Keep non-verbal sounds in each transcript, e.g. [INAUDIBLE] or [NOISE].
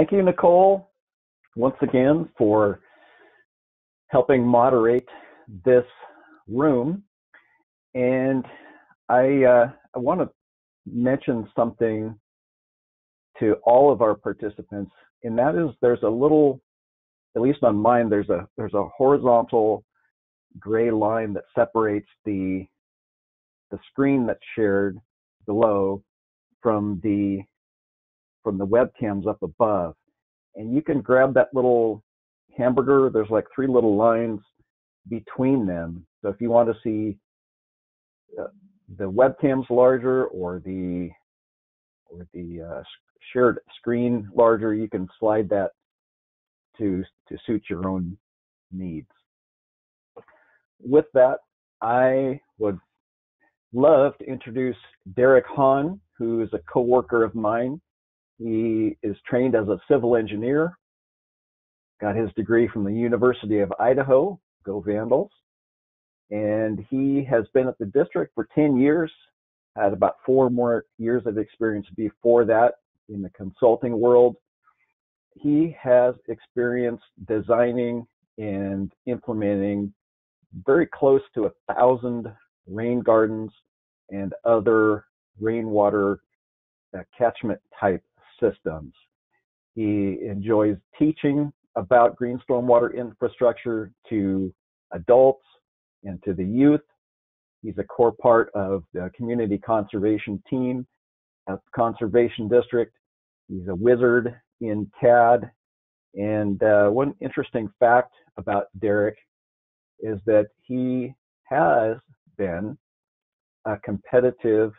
Thank you, Nicole, once again for helping moderate this room. And I, uh, I want to mention something to all of our participants, and that is there's a little, at least on mine, there's a there's a horizontal gray line that separates the the screen that's shared below from the from the webcams up above. And you can grab that little hamburger. There's like three little lines between them. So if you want to see uh, the webcams larger or the or the uh, shared screen larger, you can slide that to to suit your own needs. With that, I would love to introduce Derek Hann, who is a coworker of mine. He is trained as a civil engineer, got his degree from the University of Idaho, go Vandals, and he has been at the district for 10 years, had about four more years of experience before that in the consulting world. He has experience designing and implementing very close to a thousand rain gardens and other rainwater catchment type systems. He enjoys teaching about green stormwater infrastructure to adults and to the youth. He's a core part of the community conservation team at the Conservation District. He's a wizard in CAD. And uh, one interesting fact about Derek is that he has been a competitive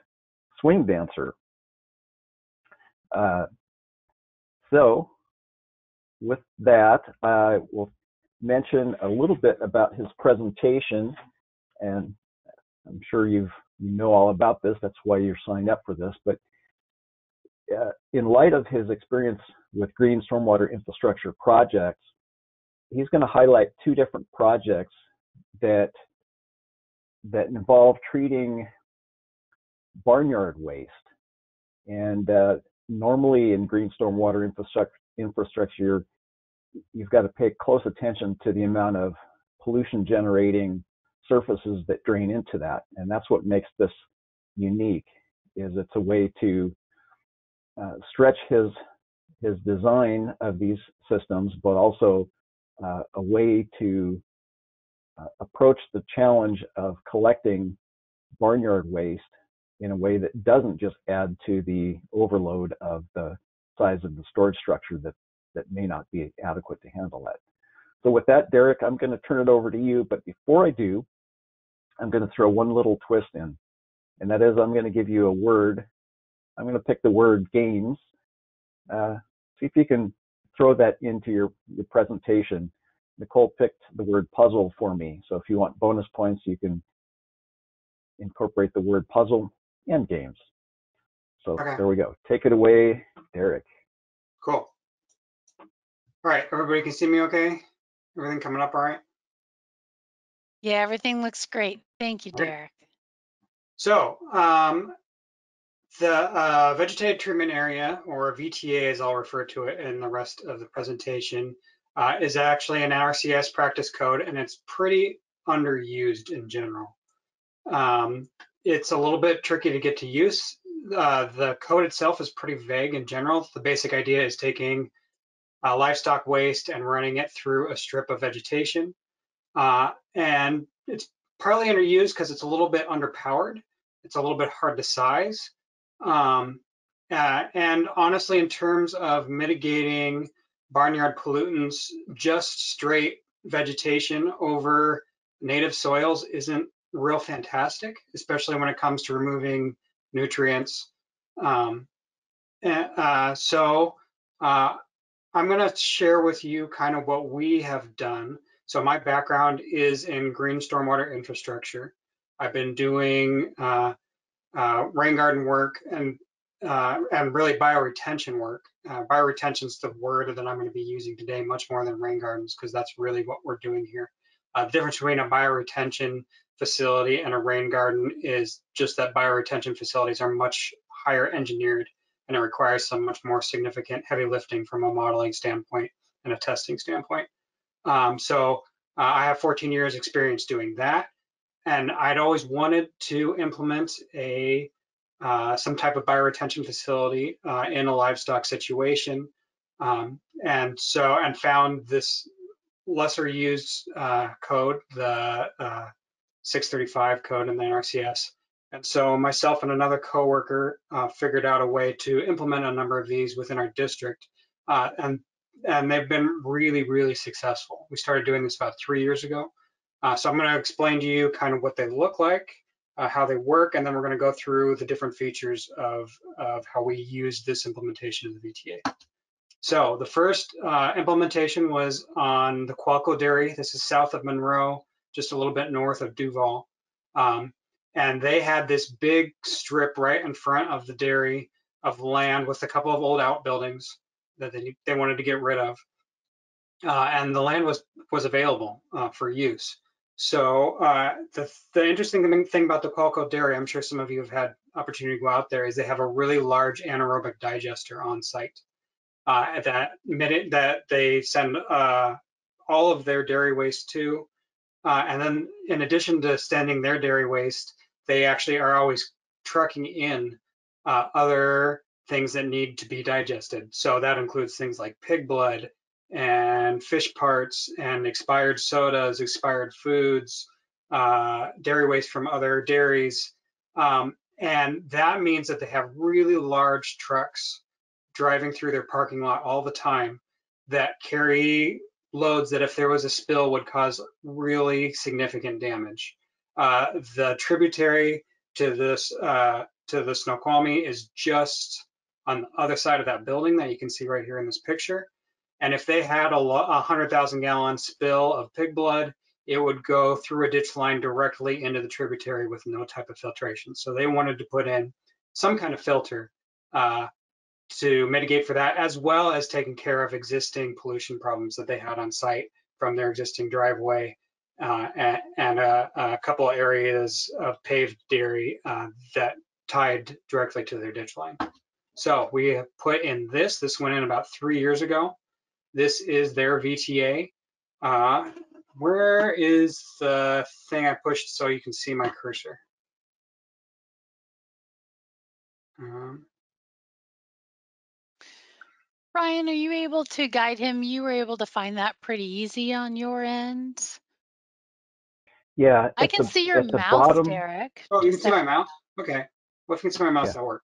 swing dancer. Uh, so, with that, I will mention a little bit about his presentation, and I'm sure you've you know all about this. That's why you're signed up for this. But uh, in light of his experience with green stormwater infrastructure projects, he's going to highlight two different projects that that involve treating barnyard waste. And uh, normally in green stormwater infrastructure, you've got to pay close attention to the amount of pollution generating surfaces that drain into that. And that's what makes this unique is it's a way to uh, stretch his his design of these systems, but also uh, a way to uh, approach the challenge of collecting barnyard waste in a way that doesn't just add to the overload of the size of the storage structure that, that may not be adequate to handle that. So with that, Derek, I'm going to turn it over to you. But before I do, I'm going to throw one little twist in, and that is I'm going to give you a word. I'm going to pick the word games. Uh, see if you can throw that into your, your presentation. Nicole picked the word puzzle for me. So if you want bonus points, you can incorporate the word puzzle and games. So okay. there we go. Take it away, Derek. Cool. All right, everybody can see me okay? Everything coming up all right? Yeah, everything looks great. Thank you, Derek. So um, the uh, vegetative treatment area, or VTA as I'll refer to it in the rest of the presentation, uh, is actually an RCS practice code and it's pretty underused in general. Um, it's a little bit tricky to get to use. Uh, the code itself is pretty vague in general. The basic idea is taking uh, livestock waste and running it through a strip of vegetation. Uh, and it's partly underused because it's a little bit underpowered. It's a little bit hard to size. Um, uh, and honestly, in terms of mitigating barnyard pollutants, just straight vegetation over native soils isn't real fantastic, especially when it comes to removing nutrients. Um, and, uh, so uh, I'm going to share with you kind of what we have done. So my background is in green stormwater infrastructure. I've been doing uh, uh rain garden work and uh, and really bioretention work. Uh, bioretention is the word that I'm going to be using today much more than rain gardens because that's really what we're doing here. The difference between a bioretention facility and a rain garden is just that bioretention facilities are much higher engineered and it requires some much more significant heavy lifting from a modeling standpoint and a testing standpoint. Um, so uh, I have 14 years experience doing that, and I'd always wanted to implement a uh, some type of bioretention facility uh, in a livestock situation, um, and so and found this lesser used uh, code, the uh, 635 code in the NRCS. And so myself and another coworker uh, figured out a way to implement a number of these within our district. Uh, and, and they've been really, really successful. We started doing this about three years ago. Uh, so I'm gonna explain to you kind of what they look like, uh, how they work, and then we're gonna go through the different features of, of how we use this implementation of the VTA. So the first uh, implementation was on the Qualco Dairy. This is south of Monroe, just a little bit north of Duvall. Um, and they had this big strip right in front of the dairy of land with a couple of old outbuildings that they, they wanted to get rid of. Uh, and the land was was available uh, for use. So uh, the, the interesting thing about the Qualco Dairy, I'm sure some of you have had opportunity to go out there, is they have a really large anaerobic digester on site uh, that minute that they send uh, all of their dairy waste to. Uh, and then in addition to sending their dairy waste, they actually are always trucking in uh, other things that need to be digested. So that includes things like pig blood and fish parts and expired sodas, expired foods, uh, dairy waste from other dairies. Um, and that means that they have really large trucks driving through their parking lot all the time that carry loads that if there was a spill would cause really significant damage. Uh, the tributary to this uh, to the Snoqualmie is just on the other side of that building that you can see right here in this picture. And if they had a, a 100,000 gallon spill of pig blood, it would go through a ditch line directly into the tributary with no type of filtration. So they wanted to put in some kind of filter uh, to mitigate for that, as well as taking care of existing pollution problems that they had on site from their existing driveway uh, and, and a, a, couple areas of paved dairy uh, that tied directly to their ditch line. So we have put in this, this went in about three years ago. This is their VTA. Uh, where is the thing I pushed so you can see my cursor? Um, Ryan, are you able to guide him? You were able to find that pretty easy on your end. Yeah. I can the- see your at the mouth, bottom- Derek. oh, you can see my mouth? Okay. Well, if you can see my mouse, Yeah. that'll work.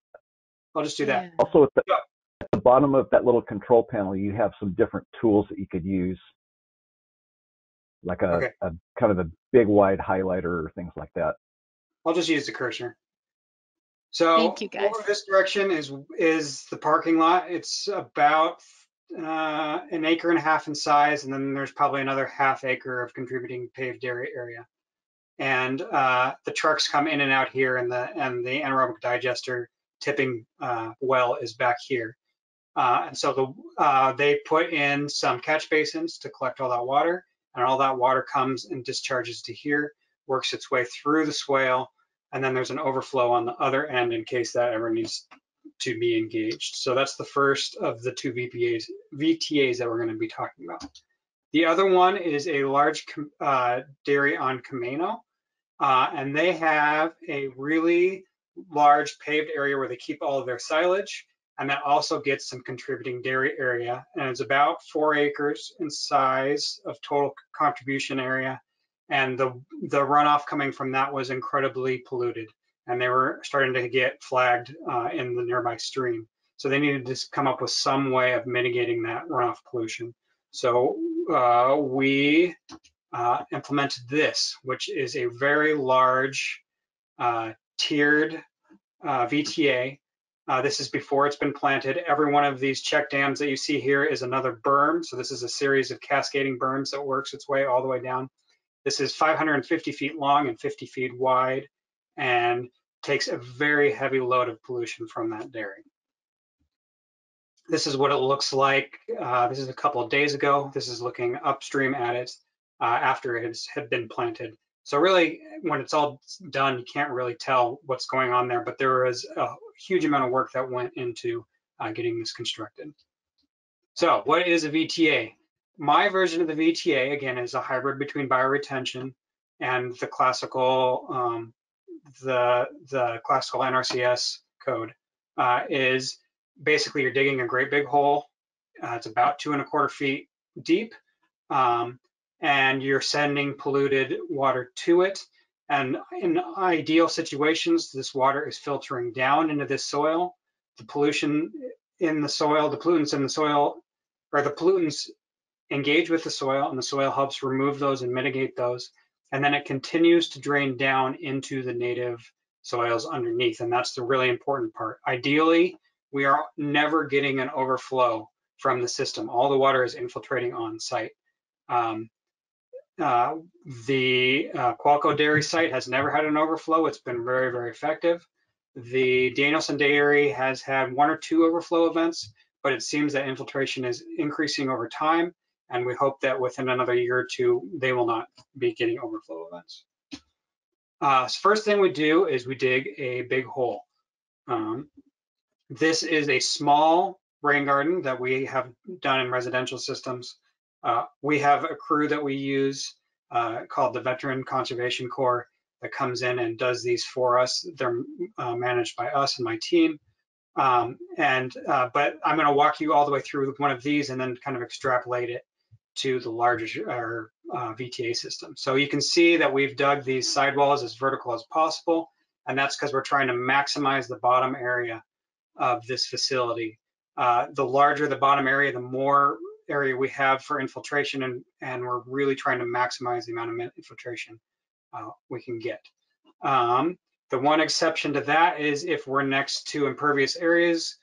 I'll just do that. yeah. Also at the, Yeah. at the bottom of that little control panel, you have some different tools that you could use, like a, Okay. a kind of a big wide highlighter or things like that. I'll just use the cursor. So Thank you, guys. over this direction is is the parking lot. It's about uh, an acre and a half in size, and then there's probably another half acre of contributing paved area area. And uh, the trucks come in and out here, and the and the anaerobic digester tipping uh, well is back here. Uh, and so the uh, they put in some catch basins to collect all that water, and all that water comes and discharges to here, works its way through the swale, and then there's an overflow on the other end in case that ever needs to be engaged. So that's the first of the two VPAs, VTAs that we're going to be talking about. The other one is a large uh, dairy on Camano, uh, and they have a really large paved area where they keep all of their silage, and that also gets some contributing dairy area, and it's about four acres in size of total contribution area and the the runoff coming from that was incredibly polluted and they were starting to get flagged uh, in the nearby stream so they needed to come up with some way of mitigating that runoff pollution so uh, we uh, implemented this which is a very large uh, tiered uh, VTA uh, this is before it's been planted. Every one of these check dams that you see here is another berm. So this is a series of cascading berms that works its way all the way down. This is 550 feet long and 50 feet wide and takes a very heavy load of pollution from that dairy. This is what it looks like. Uh, this is a couple of days ago. This is looking upstream at it uh, after it has, had been planted. So really, when it's all done, you can't really tell what's going on there, but there was a huge amount of work that went into uh, getting this constructed. So what is a VTA? My version of the VTA, again, is a hybrid between bioretention and the classical um, the the classical NRCS code uh, is basically you're digging a great big hole. Uh, it's about two and a quarter feet deep, um, and you're sending polluted water to it. And in ideal situations, this water is filtering down into this soil. The pollution in the soil, the pollutants in the soil, or the pollutants engage with the soil, and the soil helps remove those and mitigate those and then it continues to drain down into the native soils underneath. And that's the really important part. Ideally, we are never getting an overflow from the system. All the water is infiltrating on site. Um, uh, the uh, Qualco dairy site has never had an overflow. It's been very, very effective. The Danielson dairy has had one or two overflow events, but it seems that infiltration is increasing over time and we hope that within another year or two, they will not be getting overflow events. Uh, first thing we do is we dig a big hole. Um, this is a small rain garden that we have done in residential systems. Uh, we have a crew that we use uh, called the Veteran Conservation Corps that comes in and does these for us. They're uh, managed by us and my team. Um, and uh, but I'm going to walk you all the way through one of these and then kind of extrapolate it to the larger uh, VTA system. So you can see that we've dug these sidewalls as vertical as possible, and that's because we're trying to maximize the bottom area of this facility. Uh, the larger the bottom area, the more area we have for infiltration, and, and we're really trying to maximize the amount of infiltration uh, we can get. Um, the one exception to that is if we're next to impervious areas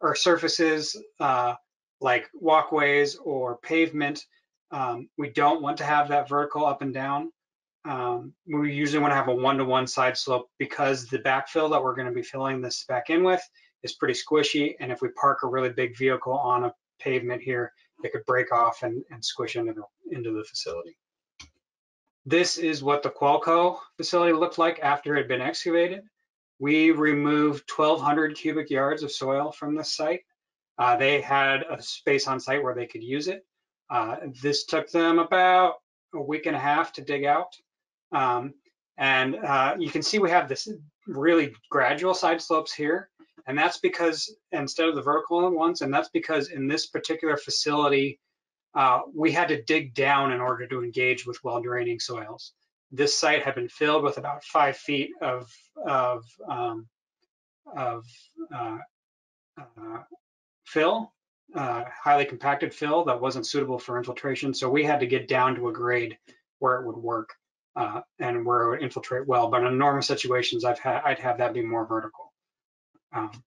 or surfaces uh, like walkways or pavement, um, we don't want to have that vertical up and down. Um, we usually want to have a one-to-one -one side slope because the backfill that we're going to be filling this back in with is pretty squishy. And if we park a really big vehicle on a pavement here, it could break off and, and squish into the, into the facility. This is what the Qualco facility looked like after it had been excavated. We removed 1,200 cubic yards of soil from this site. Uh, they had a space on site where they could use it. Uh, this took them about a week and a half to dig out. Um, and uh, you can see we have this really gradual side slopes here. And that's because instead of the vertical ones, and that's because in this particular facility, uh, we had to dig down in order to engage with well draining soils. This site had been filled with about five feet of, of, um, of uh, uh, fill uh, highly compacted fill that wasn't suitable for infiltration. So we had to get down to a grade where it would work uh, and where it would infiltrate well. But in normal situations, I've had, I'd have that be more vertical. Um,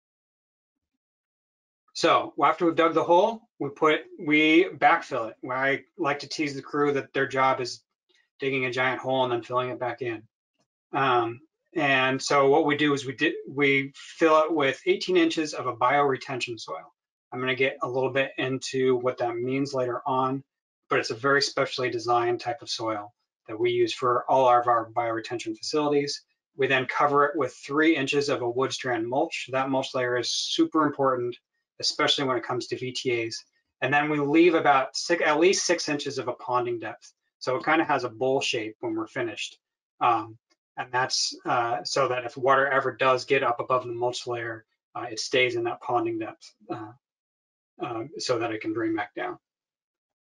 so after we've dug the hole, we put, we backfill it. Where I like to tease the crew that their job is digging a giant hole and then filling it back in. Um, and so what we do is we did, we fill it with 18 inches of a bioretention soil. I'm going to get a little bit into what that means later on, but it's a very specially designed type of soil that we use for all of our bioretention facilities. We then cover it with three inches of a wood strand mulch. That mulch layer is super important, especially when it comes to VTAs. And then we leave about six, at least six inches of a ponding depth. So it kind of has a bowl shape when we're finished. Um, and that's uh, so that if water ever does get up above the mulch layer, uh, it stays in that ponding depth. Uh, um, so that it can drain back down.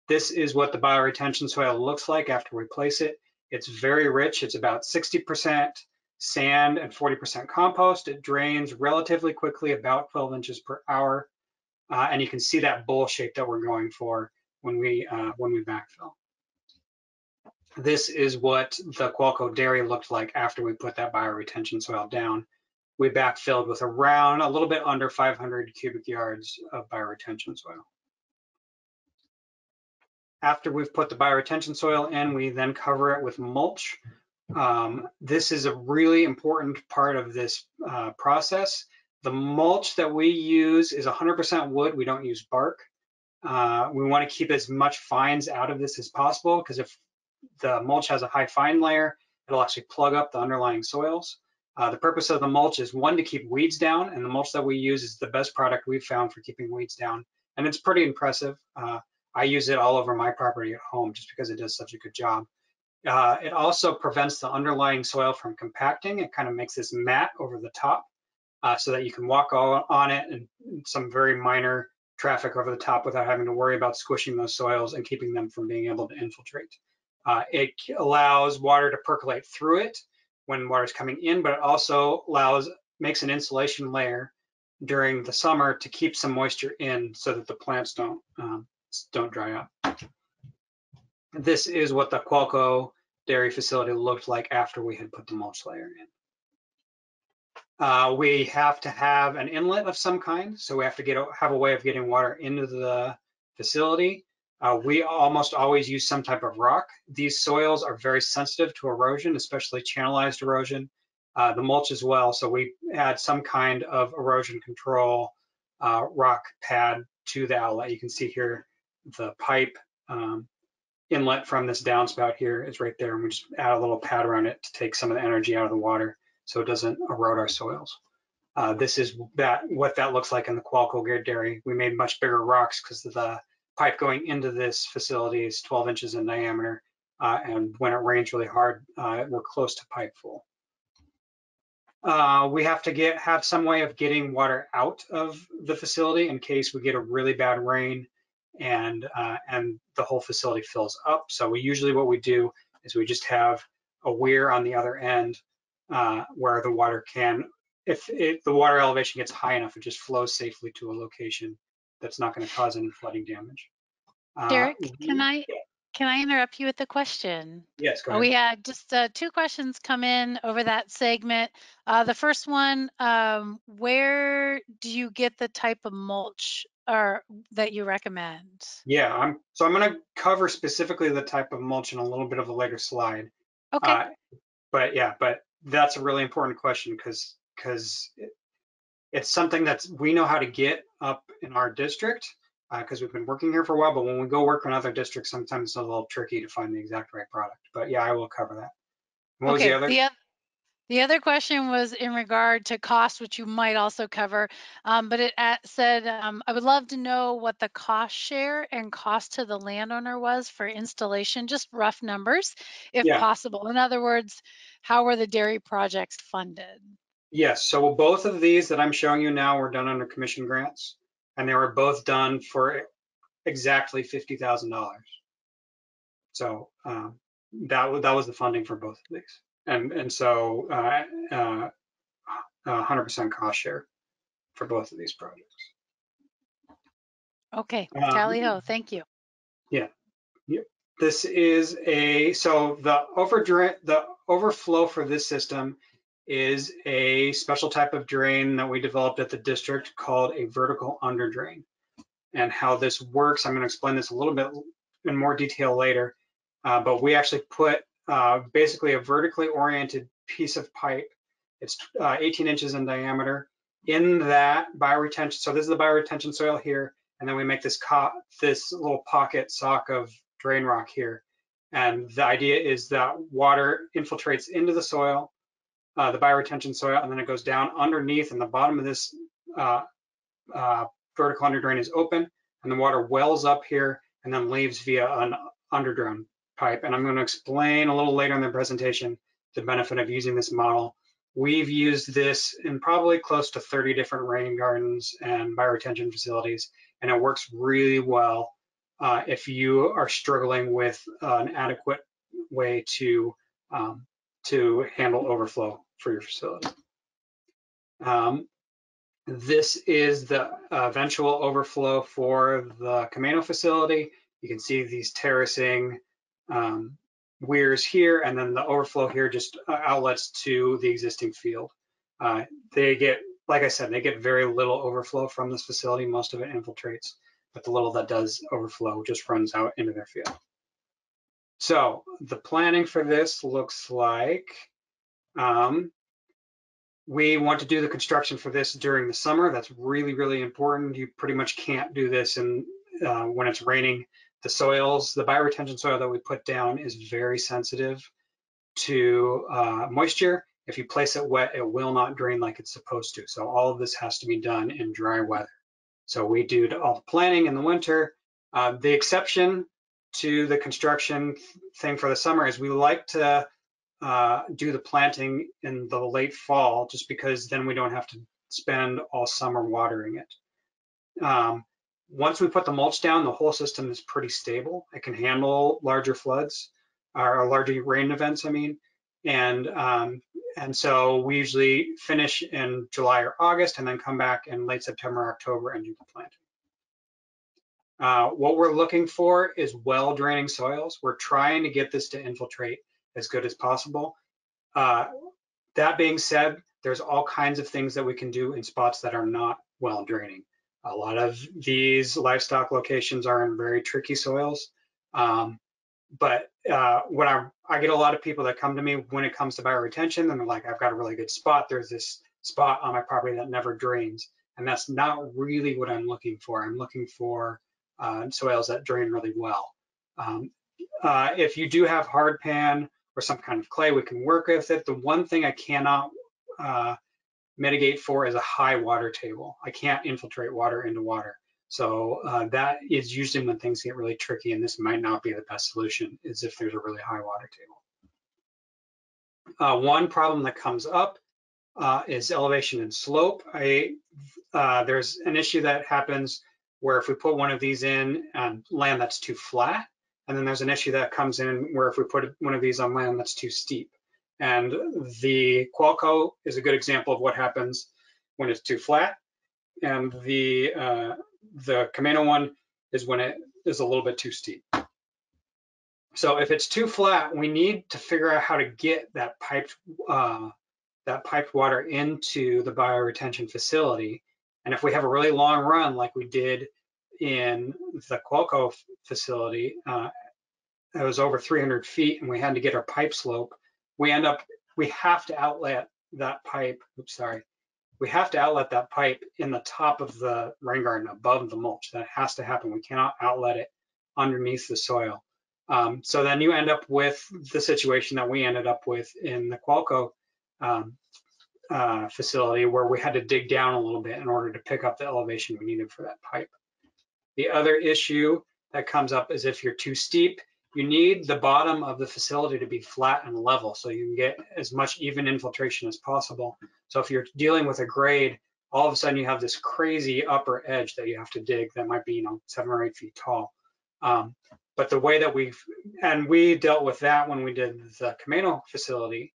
This is what the bioretention soil looks like after we place it. It's very rich. It's about 60% sand and 40% compost. It drains relatively quickly, about 12 inches per hour. Uh, and you can see that bowl shape that we're going for when we, uh, when we backfill. This is what the Qualco dairy looked like after we put that bioretention soil down we backfilled with around a little bit under 500 cubic yards of bioretention soil. After we've put the bioretention soil in, we then cover it with mulch. Um, this is a really important part of this uh, process. The mulch that we use is 100% wood. We don't use bark. Uh, we want to keep as much fines out of this as possible because if the mulch has a high fine layer, it'll actually plug up the underlying soils. Uh, the purpose of the mulch is one to keep weeds down, and the mulch that we use is the best product we've found for keeping weeds down, and it's pretty impressive. Uh, I use it all over my property at home just because it does such a good job. Uh, it also prevents the underlying soil from compacting. It kind of makes this mat over the top uh, so that you can walk all on it and some very minor traffic over the top without having to worry about squishing those soils and keeping them from being able to infiltrate. Uh, it allows water to percolate through it when water is coming in, but it also allows makes an insulation layer during the summer to keep some moisture in so that the plants don't um, don't dry up. This is what the Qualco dairy facility looked like after we had put the mulch layer in. Uh, we have to have an inlet of some kind, so we have to get have a way of getting water into the facility. Uh, we almost always use some type of rock. These soils are very sensitive to erosion, especially channelized erosion. Uh, the mulch as well, so we add some kind of erosion control uh, rock pad to the outlet. You can see here the pipe um, inlet from this downspout here is right there, and we just add a little pad around it to take some of the energy out of the water so it doesn't erode our soils. Uh, this is that what that looks like in the Qualco dairy. We made much bigger rocks because of the pipe going into this facility is 12 inches in diameter, uh, and when it rains really hard, uh, we're close to pipe full. Uh, we have to get have some way of getting water out of the facility in case we get a really bad rain and uh, and the whole facility fills up. So we usually what we do is we just have a weir on the other end uh, where the water can, if it, the water elevation gets high enough, it just flows safely to a location that's not going to cause any flooding damage. Uh, Derek, can I can I interrupt you with a question? Yes, go ahead. We had just uh, two questions come in over that segment. Uh, the first one, um, where do you get the type of mulch or that you recommend? Yeah, I'm so I'm going to cover specifically the type of mulch in a little bit of a later slide. Okay. Uh, but yeah, but that's a really important question because because it's something that we know how to get up in our district because uh, we've been working here for a while. But when we go work in other districts, sometimes it's a little tricky to find the exact right product. But yeah, I will cover that. What okay, was the other? The, the other question was in regard to cost, which you might also cover, um, but it said, um, I would love to know what the cost share and cost to the landowner was for installation, just rough numbers, if yeah. possible. In other words, how were the dairy projects funded? Yes, so both of these that I'm showing you now were done under commission grants, and they were both done for exactly $50,000. So um, that, that was the funding for both of these and and so uh, uh, 100% cost share for both of these projects. Okay, um, tally ho, thank you. Yeah, yeah. This is a so the over the overflow for this system is a special type of drain that we developed at the district called a vertical under drain. And how this works, I'm going to explain this a little bit in more detail later. Uh, but we actually put uh, basically a vertically oriented piece of pipe. It's uh, 18 inches in diameter. In that bioretention, so this is the bioretention soil here, and then we make this this little pocket sock of drain rock here. And the idea is that water infiltrates into the soil, uh, the bioretention soil, and then it goes down underneath, and the bottom of this uh, uh, vertical underdrain is open, and the water wells up here and then leaves via an underdrain pipe. And I'm going to explain a little later in the presentation the benefit of using this model. We've used this in probably close to 30 different rain gardens and bioretention facilities, and it works really well uh, if you are struggling with an adequate way to um, to handle overflow for your facility. Um, this is the eventual overflow for the Camano facility. You can see these terracing um, weirs here, and then the overflow here just uh, outlets to the existing field. Uh, they get, like I said, they get very little overflow from this facility. Most of it infiltrates, but the little that does overflow just runs out into their field. So the planning for this looks like um, we want to do the construction for this during the summer. That's really, really important. You pretty much can't do this in uh, when it's raining the soils, the bioretention soil that we put down is very sensitive to uh, moisture If you place it wet, it will not drain like it's supposed to. So all of this has to be done in dry weather. So we do all the planning in the winter. Uh, the exception to the construction thing for the summer is we like to uh, do the planting in the late fall just because then we don't have to spend all summer watering it. Um, once we put the mulch down, the whole system is pretty stable. It can handle larger floods or larger rain events, I mean. And um, and so we usually finish in July or August and then come back in late September, October and do the planting. Uh, what we're looking for is well draining soils. We're trying to get this to infiltrate as good as possible. Uh, that being said, there's all kinds of things that we can do in spots that are not well draining. A lot of these livestock locations are in very tricky soils. Um, but uh, when I, I get a lot of people that come to me when it comes to bioretention, and they're like, I've got a really good spot. There's this spot on my property that never drains. And that's not really what I'm looking for. I'm looking for uh, soils that drain really well. Um, uh, if you do have hard pan or some kind of clay, we can work with it. The one thing I cannot uh, mitigate for is a high water table. I can't infiltrate water into water. So uh, that is usually when things get really tricky and this might not be the best solution is if there's a really high water table. Uh, one problem that comes up uh, is elevation and slope. I, uh, there's an issue that happens where if we put one of these in on land that's too flat, and then there's an issue that comes in where if we put one of these on land that's too steep. And the Qualco is a good example of what happens when it's too flat. And the uh, the Camano one is when it is a little bit too steep. So if it's too flat, we need to figure out how to get that piped uh, that piped water into the bioretention facility. And if we have a really long run, like we did in the Qualco facility, uh, it was over 300 feet, and we had to get our pipe slope. We end up we have to outlet that pipe. Oops, sorry we have to outlet that pipe in the top of the rain garden above the mulch. That has to happen. We cannot outlet it underneath the soil. Um, so then you end up with the situation that we ended up with in the Qualco um, uh, facility where we had to dig down a little bit in order to pick up the elevation we needed for that pipe. The other issue that comes up is if you're too steep, you need the bottom of the facility to be flat and level so you can get as much even infiltration as possible. So if you're dealing with a grade, all of a sudden you have this crazy upper edge that you have to dig that might be, you know, seven or eight feet tall. Um, but the way that we've, and we dealt with that when we did the Camano facility,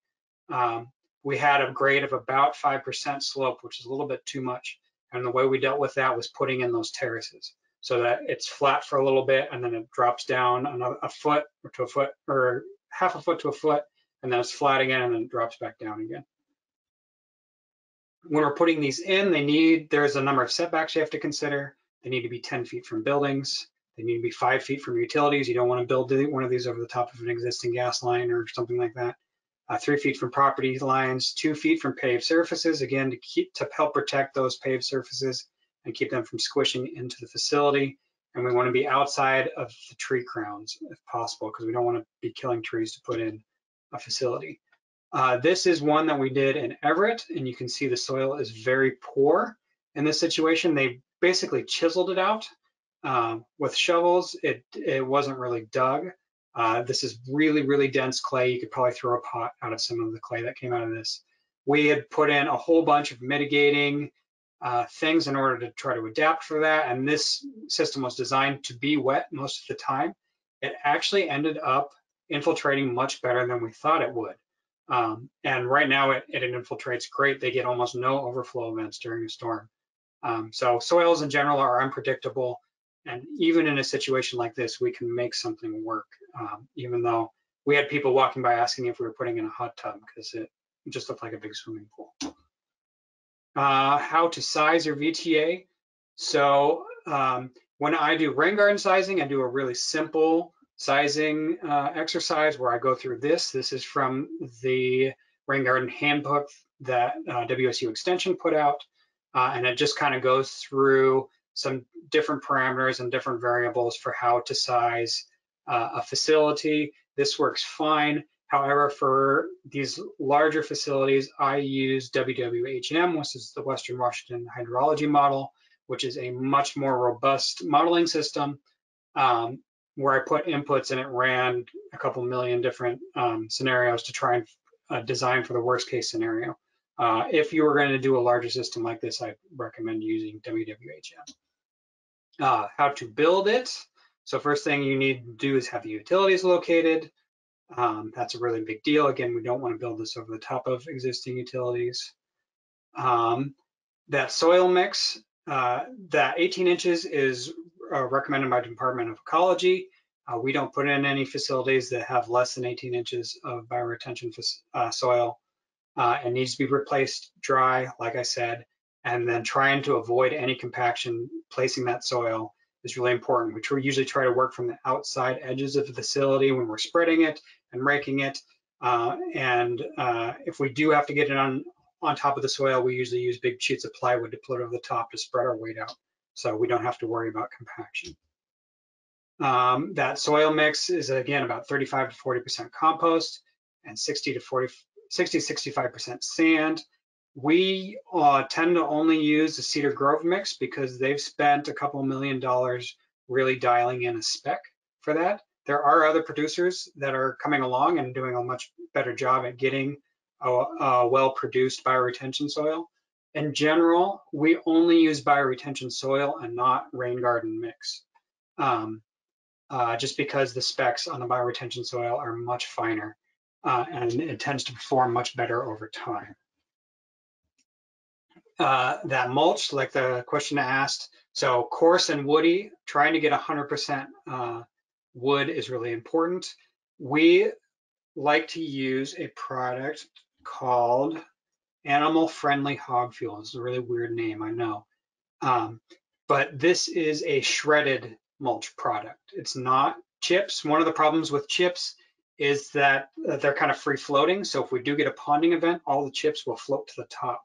um, we had a grade of about 5% slope, which is a little bit too much. And the way we dealt with that was putting in those terraces so that it's flat for a little bit and then it drops down another a foot or to a foot or half a foot to a foot and then it's flat again and then it drops back down again. When we're putting these in, they need, there's a number of setbacks you have to consider. They need to be 10 feet from buildings. They need to be five feet from utilities. You don't want to build one of these over the top of an existing gas line or something like that. Uh, three feet from property lines, two feet from paved surfaces, again, to keep to help protect those paved surfaces and keep them from squishing into the facility. And we want to be outside of the tree crowns if possible, because we don't want to be killing trees to put in a facility. Uh, this is one that we did in Everett, and you can see the soil is very poor in this situation. They basically chiseled it out um, with shovels. It, it wasn't really dug. Uh, this is really, really dense clay. You could probably throw a pot out of some of the clay that came out of this. We had put in a whole bunch of mitigating uh, things in order to try to adapt for that. And this system was designed to be wet most of the time. It actually ended up infiltrating much better than we thought it would. Um, and right now it, it, infiltrates great. They get almost no overflow events during a storm. Um, so soils in general are unpredictable. And even in a situation like this, we can make something work, um, even though we had people walking by asking if we were putting in a hot tub because it just looked like a big swimming pool uh, how to size your VTA. So um, when I do rain garden sizing, I do a really simple sizing uh, exercise where I go through this. This is from the rain garden handbook that uh, WSU Extension put out. Uh, and it just kind of goes through some different parameters and different variables for how to size uh, a facility. This works fine. However, for these larger facilities, I use WWHM, which is the Western Washington Hydrology Model, which is a much more robust modeling system um, where I put inputs and it ran a couple million different um, scenarios to try and uh, design for the worst case scenario. Uh, if you were going to do a larger system like this, I recommend using WWHM. Uh, how to build it. So first thing you need to do is have the utilities located. Um, that's a really big deal. Again, we don't want to build this over the top of existing utilities. Um, that soil mix, uh, that 18 inches is uh, recommended by Department of Ecology. Uh, we don't put in any facilities that have less than 18 inches of bioretention uh, soil. Uh, it needs to be replaced dry, like I said, and then trying to avoid any compaction, placing that soil is really important. which We usually try to work from the outside edges of the facility when we're spreading it and raking it. Uh, and uh, if we do have to get it on, on top of the soil, we usually use big sheets of plywood to put over the top to spread our weight out. So we don't have to worry about compaction. Um, that soil mix is again about 35 to 40% compost and 60 to 40, 60, 65% sand. We uh, tend to only use the Cedar Grove mix because they've spent a couple million dollars really dialing in a spec for that. There are other producers that are coming along and doing a much better job at getting a, a well-produced bioretention soil. In general, we only use bioretention soil and not rain garden mix, um, uh, just because the specs on the bioretention soil are much finer uh, and it tends to perform much better over time. Uh, that mulch, like the question asked, so coarse and woody, trying to get 100% uh, wood is really important. We like to use a product called Animal Friendly Hog Fuel. It's a really weird name, I know. Um, but this is a shredded mulch product. It's not chips. One of the problems with chips is that they're kind of free floating. So if we do get a ponding event, all the chips will float to the top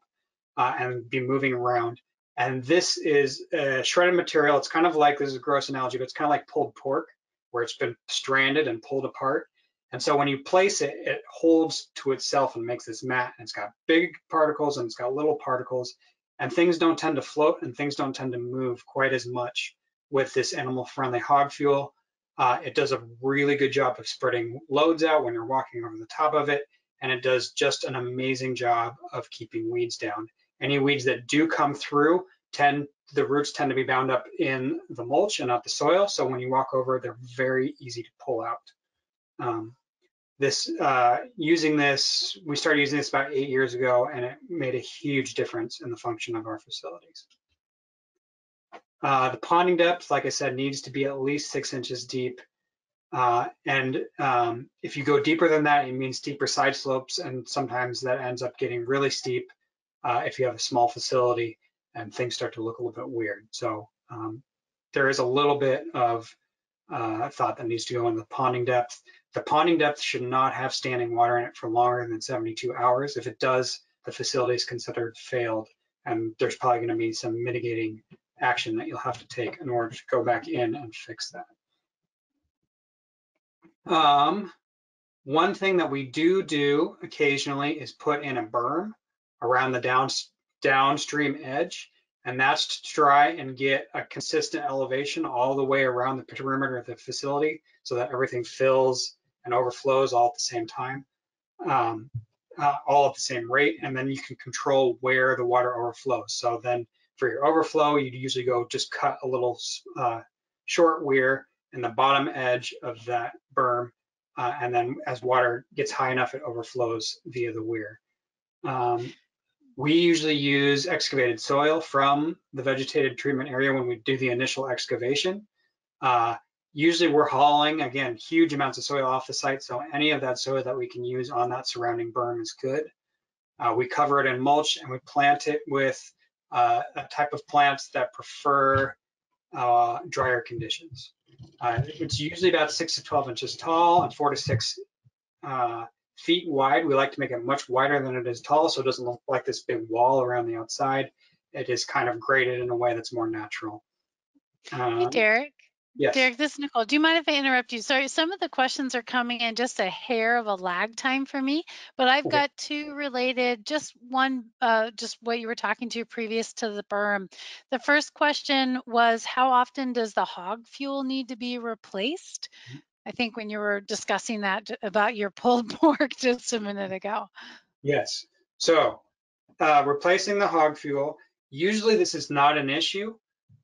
uh, and be moving around. And this is a shredded material. It's kind of like, this is a gross analogy, but it's kind of like pulled pork where it's been stranded and pulled apart. And so when you place it, it holds to itself and makes this mat. And it's got big particles and it's got little particles. And things don't tend to float and things don't tend to move quite as much with this animal friendly hog fuel. Uh, it does a really good job of spreading loads out when you're walking over the top of it. And it does just an amazing job of keeping weeds down. Any weeds that do come through tend, the roots tend to be bound up in the mulch and not the soil. So when you walk over, they're very easy to pull out. Um, this, uh, using this, we started using this about eight years ago and it made a huge difference in the function of our facilities. Uh, the ponding depth, like I said, needs to be at least six inches deep. Uh, and um, if you go deeper than that, it means steeper side slopes, and sometimes that ends up getting really steep uh, if you have a small facility and things start to look a little bit weird. So um, there is a little bit of uh, thought that needs to go in the ponding depth. The ponding depth should not have standing water in it for longer than 72 hours. If it does, the facility is considered failed, and there's probably going to be some mitigating action that you'll have to take in order to go back in and fix that. Um, one thing that we do do occasionally is put in a berm around the down, downstream edge. And that's to try and get a consistent elevation all the way around the perimeter of the facility so that everything fills and overflows all at the same time, um, uh, all at the same rate. And then you can control where the water overflows. So then for your overflow, you'd usually go just cut a little uh, short weir in the bottom edge of that berm. Uh, and then as water gets high enough, it overflows via the weir. Um, we usually use excavated soil from the vegetated treatment area when we do the initial excavation. Uh, usually we're hauling, again, huge amounts of soil off the site, so any of that soil that we can use on that surrounding berm is good. Uh, we cover it in mulch and we plant it with uh, a type of plants that prefer uh, drier conditions. Uh, it's usually about six to 12 inches tall and four to six uh, feet wide. We like to make it much wider than it is tall so it doesn't look like this big wall around the outside. It is kind of graded in a way that's more natural. Uh, hey, Derek. Yes. Derek, this is Nicole. Do you mind if I interrupt you? Sorry, some of the questions are coming in just a hair of a lag time for me, but I've Okay. got two related, just one, uh, just what you were talking to previous to the berm. The first question was how often does the hog fuel need to be replaced? I think when you were discussing that [LAUGHS] about your pulled [LAUGHS] pork just a minute ago. Yes. So uh, replacing the hog fuel, usually this is not an issue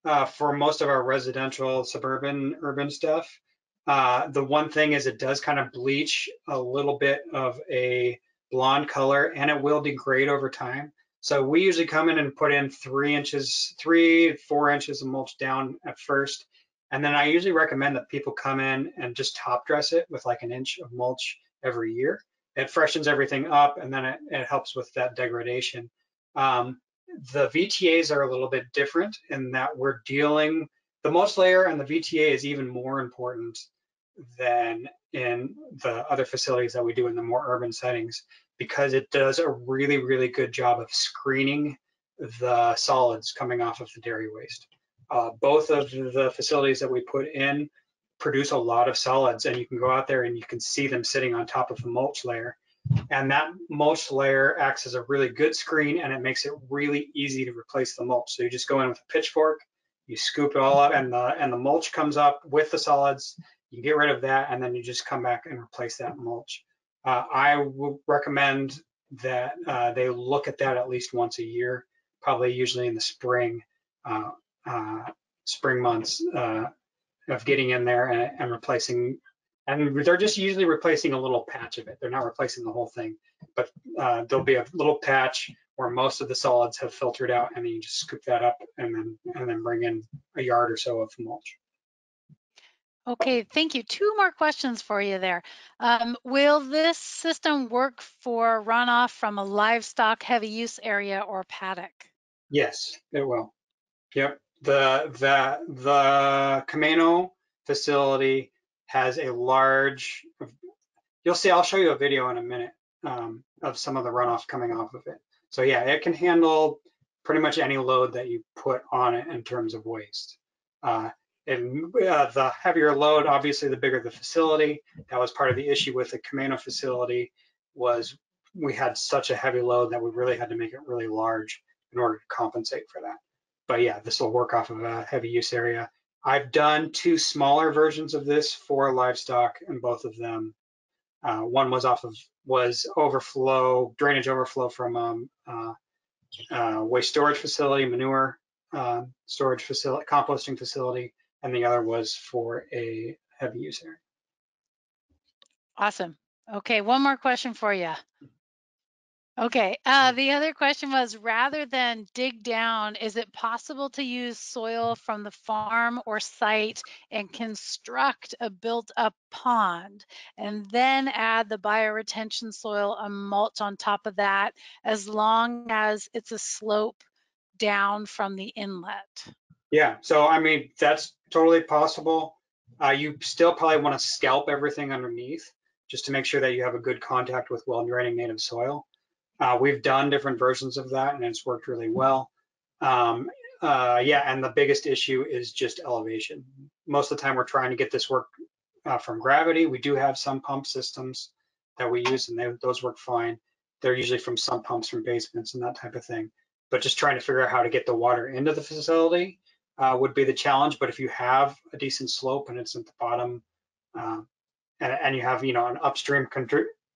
uh, for most of our residential, suburban, urban stuff. Uh, the one thing is it does kind of bleach a little bit of a blonde color and it will degrade over time. So we usually come in and put in three inches, three, four inches of mulch down at first. And then I usually recommend that people come in and just top dress it with like an inch of mulch every year it freshens everything up and then it, it helps with that degradation. Um, the VTAs are a little bit different in that we're dealing, the mulch layer and the VTA is even more important than in the other facilities that we do in the more urban settings because it does a really, really good job of screening the solids coming off of the dairy waste. Uh, both of the facilities that we put in produce a lot of solids and you can go out there and you can see them sitting on top of the mulch layer. And that mulch layer acts as a really good screen and it makes it really easy to replace the mulch. So you just go in with a pitchfork, you scoop it all up and the, and the mulch comes up with the solids. You get rid of that and then you just come back and replace that mulch. Uh, I would recommend that uh, they look at that at least once a year, probably usually in the spring, uh, uh spring months uh, of getting in there and, and replacing and they're just usually replacing a little patch of it. They're not replacing the whole thing, but uh, there'll be a little patch where most of the solids have filtered out, and then you just scoop that up and then and then bring in a yard or so of mulch. Okay, thank you. Two more questions for you there. Um, will this system work for runoff from a livestock heavy use area or paddock? Yes, it will. Yep. The the the Camano facility has a large. You'll see. I'll show you a video in a minute um, of some of the runoff coming off of it. So yeah, it can handle pretty much any load that you put on it in terms of waste. Uh, and uh, the heavier load, obviously, the bigger the facility. That was part of the issue with the Camano facility was we had such a heavy load that we really had to make it really large in order to compensate for that. But yeah, this will work off of a heavy use area. I've done two smaller versions of this for livestock, and both of them, uh, one was off of was overflow drainage overflow from um, uh, uh, waste storage facility, manure um, storage facility, composting facility, and the other was for a heavy use area. Awesome. Okay, one more question for you. Okay, uh, the other question was rather than dig down, is it possible to use soil from the farm or site and construct a built up pond and then add the bioretention soil and mulch on top of that as long as it's a slope down from the inlet? Yeah, so I mean, that's totally possible. Uh, you still probably want to scalp everything underneath just to make sure that you have a good contact with well draining native soil. Uh, we've done different versions of that and it's worked really well. Um, uh, yeah, and the biggest issue is just elevation. Most of the time we're trying to get this work uh, from gravity. We do have some pump systems that we use and they, those work fine. They're usually from sump pumps from basements and that type of thing. But just trying to figure out how to get the water into the facility uh, would be the challenge. But if you have a decent slope and it's at the bottom, uh, and, and, you have you know an upstream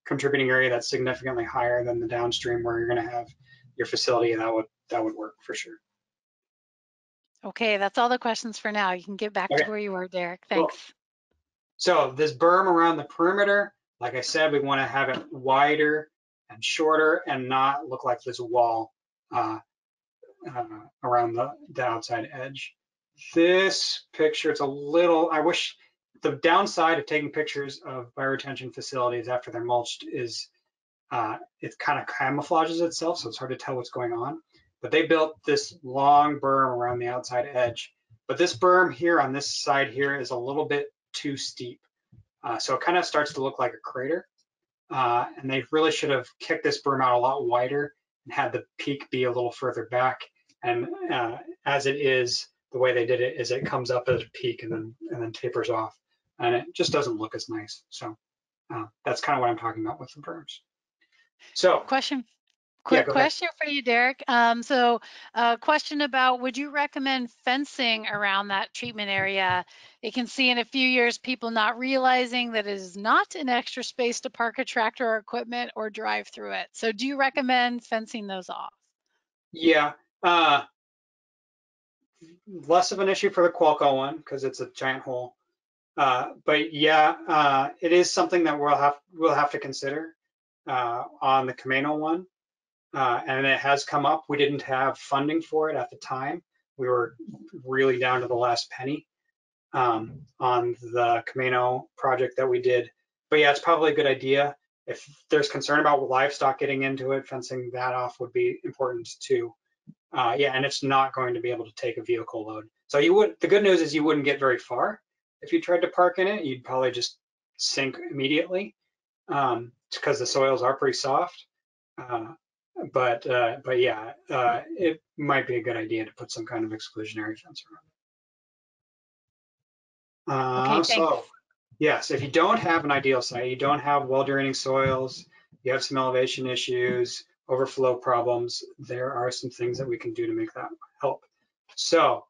contributing area that's significantly higher than the downstream where you're going to have your facility, and that would that would work for sure. Okay, that's all the questions for now. You can get back Okay. to where you were, Derek. Cool. Thanks. So this berm around the perimeter, like I said, we want to have it wider and shorter and not look like this wall uh, uh, around the, the outside edge. This picture, it's a little, I wish the downside of taking pictures of bioretention facilities after they're mulched is uh, it kind of camouflages itself, so it's hard to tell what's going on. But they built this long berm around the outside edge. But this berm here on this side here is a little bit too steep. Uh, so it kind of starts to look like a crater. Uh, and they really should have kicked this berm out a lot wider and had the peak be a little further back. And uh, as it is, the way they did it is it comes up as a peak and then and then tapers off, and it just doesn't look as nice. So uh, that's kind of what I'm talking about with the berms. So Question, Yeah, quick ahead. question for you, Derek. Um, so a question about, would you recommend fencing around that treatment area? You can see in a few years, people not realizing that it is not an extra space to park a tractor or equipment or drive through it. So do you recommend fencing those off? Yeah, uh, less of an issue for the Qualco one because it's a giant hole. Uh, but yeah, uh, it is something that we'll have we'll have to consider uh, on the Camano one, uh, and it has come up. We didn't have funding for it at the time. We were really down to the last penny um, on the Camano project that we did. But yeah, it's probably a good idea. If there's concern about livestock getting into it, fencing that off would be important too. Uh, yeah, and it's not going to be able to take a vehicle load. So you would, the good news is you wouldn't get very far. If you tried to park in it, you'd probably just sink immediately um, because the soils are pretty soft. Uh, but uh, but yeah, uh, it might be a good idea to put some kind of exclusionary fence around it. Uh, Okay, thanks. so yes, if you don't have an ideal site, you don't have well draining soils, you have some elevation issues, overflow problems, there are some things that we can do to make that help. So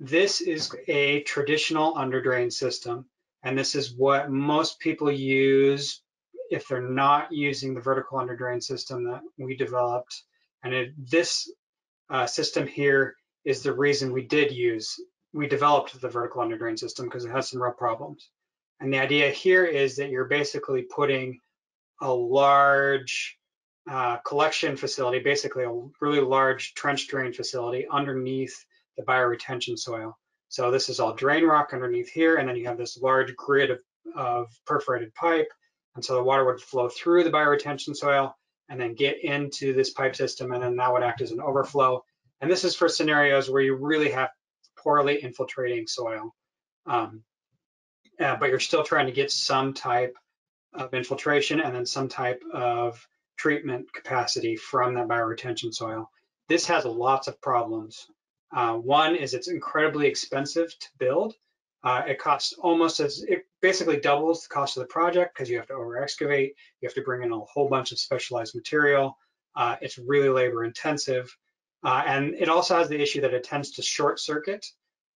this is a traditional underdrain system, and this is what most people use if they're not using the vertical underdrain system that we developed. And it, this uh, system here is the reason we did use, we developed the vertical underdrain system because it has some real problems. And the idea here is that you're basically putting a large uh, collection facility, basically a really large trench drain facility underneath the bioretention soil. So this is all drain rock underneath here, and then you have this large grid of, of perforated pipe. And so the water would flow through the bioretention soil and then get into this pipe system, and then that would act as an overflow. And this is for scenarios where you really have poorly infiltrating soil, um, uh, but you're still trying to get some type of infiltration and then some type of treatment capacity from that bioretention soil. This has lots of problems. Uh, one is it's incredibly expensive to build. Uh, it costs almost as, it basically doubles the cost of the project because you have to over excavate, you have to bring in a whole bunch of specialized material. Uh, it's really labor intensive. Uh, and it also has the issue that it tends to short circuit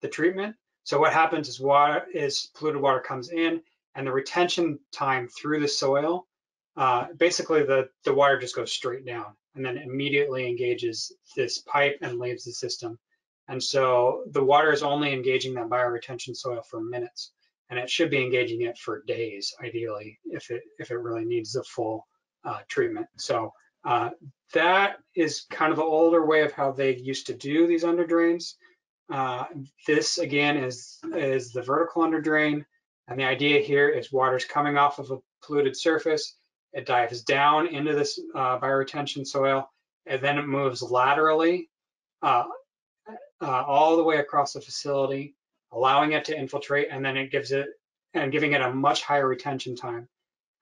the treatment. So what happens is water is polluted water comes in and the retention time through the soil, uh, basically the, the water just goes straight down and then immediately engages this pipe and leaves the system. And so the water is only engaging that bioretention soil for minutes, and it should be engaging it for days, ideally, if it if it really needs the full uh, treatment. So uh, that is kind of the older way of how they used to do these under drains. Uh, this again is is the vertical under drain, and the idea here is water's coming off of a polluted surface. It dives down into this uh, bioretention soil, and then it moves laterally uh, all the way across the facility, allowing it to infiltrate, and then it gives it and giving it a much higher retention time.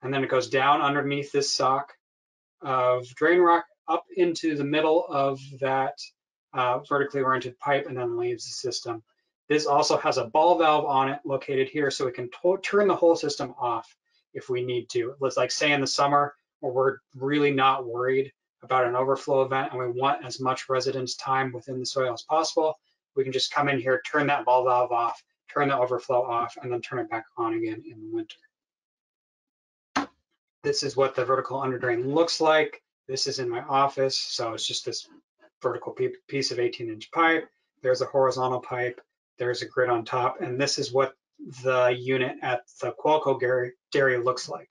And then it goes down underneath this sock of drain rock up into the middle of that uh, vertically oriented pipe and then leaves the system. This also has a ball valve on it located here so we can turn the whole system off if we need to. Let's like say in the summer where we're really not worried about an overflow event and we want as much residence time within the soil as possible, we can just come in here, turn that ball valve off, turn the overflow off, and then turn it back on again in the winter. This is what the vertical underdrain looks like. This is in my office, so it's just this vertical piece of 18 inch pipe. There's a horizontal pipe. There's a grid on top, and this is what the unit at the Qualco dairy looks like.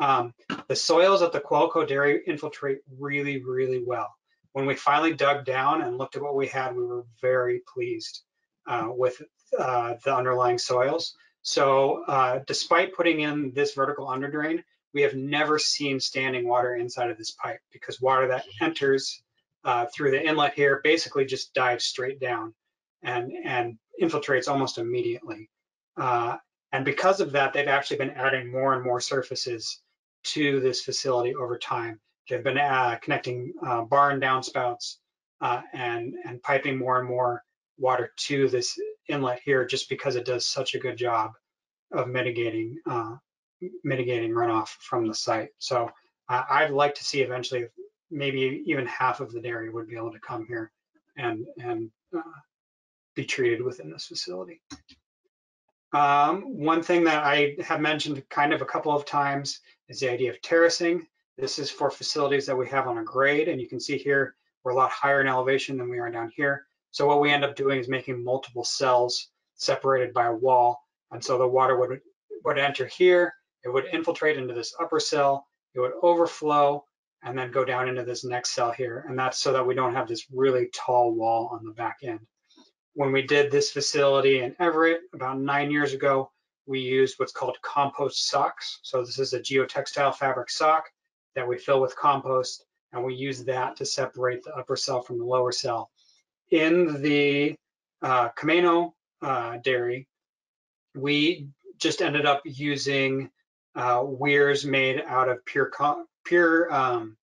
Um, the soils at the Qualco dairy infiltrate really, really well. When we finally dug down and looked at what we had, we were very pleased uh, with uh, the underlying soils. So uh, despite putting in this vertical underdrain, we have never seen standing water inside of this pipe because water that enters uh, through the inlet here basically just dives straight down and, and infiltrates almost immediately. Uh, and because of that, they've actually been adding more and more surfaces to this facility over time. They've been uh, connecting uh, barn downspouts uh, and, and piping more and more water to this inlet here just because it does such a good job of mitigating uh, mitigating runoff from the site. So uh, I'd like to see eventually maybe even half of the dairy would be able to come here and and uh, be treated within this facility. Um, one thing that I have mentioned kind of a couple of times is the idea of terracing. This is for facilities that we have on a grade, and you can see here we're a lot higher in elevation than we are down here. So what we end up doing is making multiple cells separated by a wall, and so the water would would enter here, it would infiltrate into this upper cell, it would overflow, and then go down into this next cell here, and that's so that we don't have this really tall wall on the back end when we did this facility in Everett about nine years ago, we used what's called compost socks. So this is a geotextile fabric sock that we fill with compost, and we use that to separate the upper cell from the lower cell. In the uh, Camano uh, dairy, we just ended up using uh, weirs made out of pure pure um,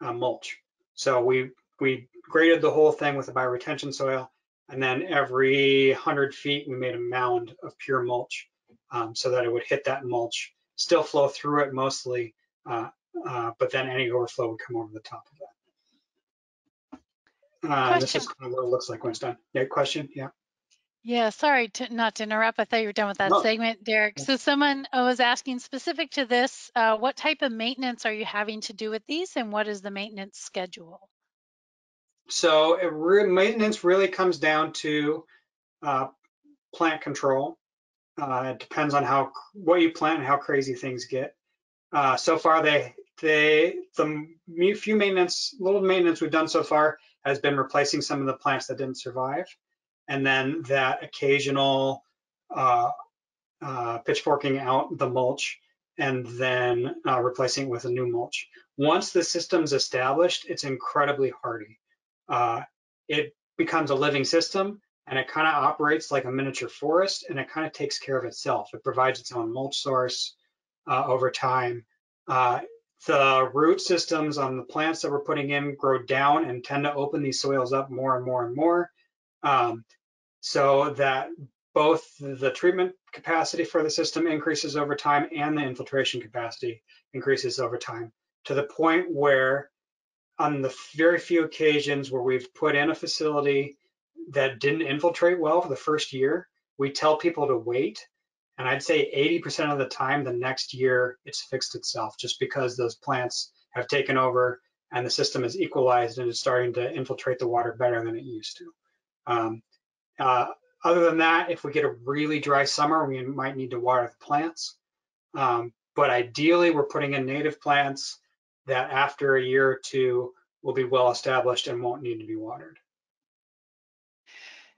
uh, mulch. So we we graded the whole thing with a bioretention soil and then every 100 feet, we made a mound of pure mulch um, so that it would hit that mulch, still flow through it mostly, uh, uh, but then any overflow would come over the top of that. Uh, this is kind of what it looks like when it's done. Yeah, question? Yeah. Yeah, sorry to not to interrupt. I thought you were done with that no. segment, Derek. So someone was asking specific to this, uh, what type of maintenance are you having to do with these and what is the maintenance schedule? So re maintenance really comes down to uh, plant control. Uh, it depends on how what you plant and how crazy things get. Uh, so far, they they the few maintenance little maintenance we've done so far has been replacing some of the plants that didn't survive, and then that occasional uh, uh, pitchforking out the mulch and then uh, replacing it with a new mulch. Once the system's established, it's incredibly hardy uh, it becomes a living system and it kind of operates like a miniature forest and it kind of takes care of itself. It provides its own mulch source uh, over time. Uh, the root systems on the plants that we're putting in grow down and tend to open these soils up more and more and more um, so that both the treatment capacity for the system increases over time and the infiltration capacity increases over time to the point where on the very few occasions where we've put in a facility that didn't infiltrate well for the first year, we tell people to wait. And I'd say 80% of the time, the next year, it's fixed itself just because those plants have taken over and the system is equalized and is starting to infiltrate the water better than it used to. Um, uh, other than that, if we get a really dry summer, we might need to water the plants. Um, but ideally, we're putting in native plants that after a year or two will be well established and won't need to be watered.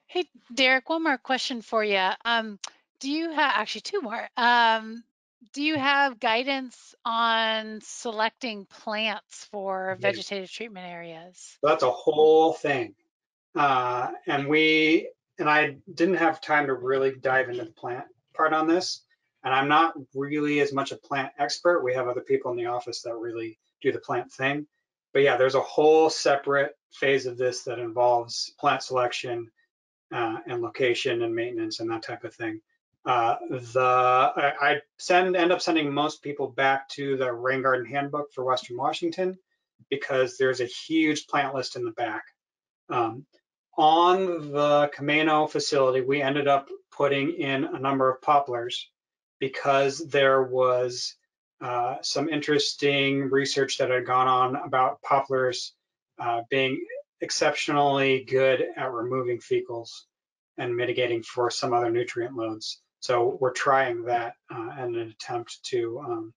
Hey, Derek, one more question for you. Um, do you have actually two more? Um, do you have guidance on selecting plants for vegetative treatment areas? That's a whole thing. Uh, and we, and I didn't have time to really dive into the plant part on this. And I'm not really as much a plant expert. We have other people in the office that really do the plant thing. But yeah, there's a whole separate phase of this that involves plant selection uh, and location and maintenance and that type of thing. Uh, the I, send end up sending most people back to the rain garden handbook for Western Washington because there's a huge plant list in the back. Um, on the Camano facility, we ended up putting in a number of poplars because there was uh, some interesting research that had gone on about poplars uh, being exceptionally good at removing fecals and mitigating for some other nutrient loads. So we're trying that uh, in an attempt to um,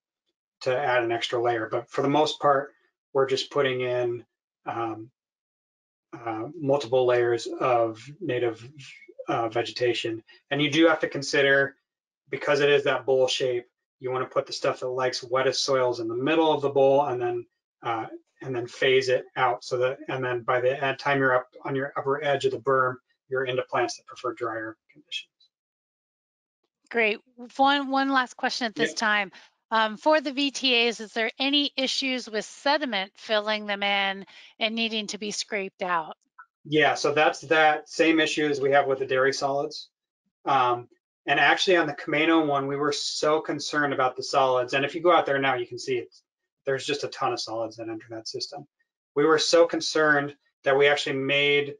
to add an extra layer. But for the most part, we're just putting in um, uh, multiple layers of native uh, vegetation. And you do have to consider, because it is that bowl shape, you want to put the stuff that likes wettest soils in the middle of the bowl and then uh, and then phase it out so that and then by the time you're up on your upper edge of the berm you're into plants that prefer drier conditions great one one last question at this yeah. time um, for the VTAs, is there any issues with sediment filling them in and needing to be scraped out? Yeah, so that's that same issue as we have with the dairy solids. Um, and actually on the Camano one, we were so concerned about the solids. And if you go out there now, you can see it. There's just a ton of solids that enter that system. We were so concerned that we actually made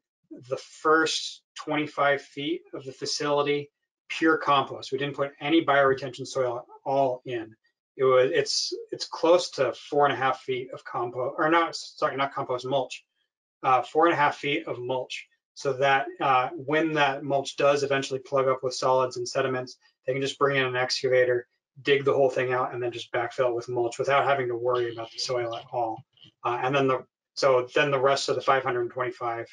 the first 25 feet of the facility pure compost. We didn't put any bioretention soil at all in. It was it's it's close to four and a half feet of compost, or not sorry, not compost mulch, uh, four and a half feet of mulch, so that uh, when that mulch does eventually plug up with solids and sediments, they can just bring in an excavator, dig the whole thing out, and then just backfill it with mulch without having to worry about the soil at all. Uh, and then the so then the rest of the 525